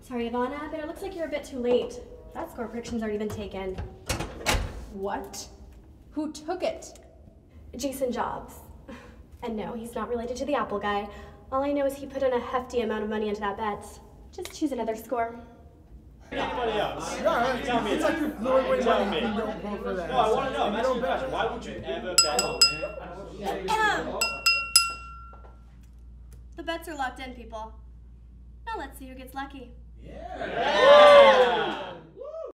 Sorry, Ivana, but it looks like you're a bit too late. That score prediction's already been taken. What? Who took it? Jason Jobs. And no, he's not related to the Apple guy. All I know is he put in a hefty amount of money into that bet. Just choose another score. Anybody else? No, Tell me. it's like you're throwing away Tell me. you don't vote for that. No, I want to know. I'm asking don't you a bet- question. Why would you ever bet on Ahem. The bets are locked in, people. Now let's see who gets lucky. Yeah!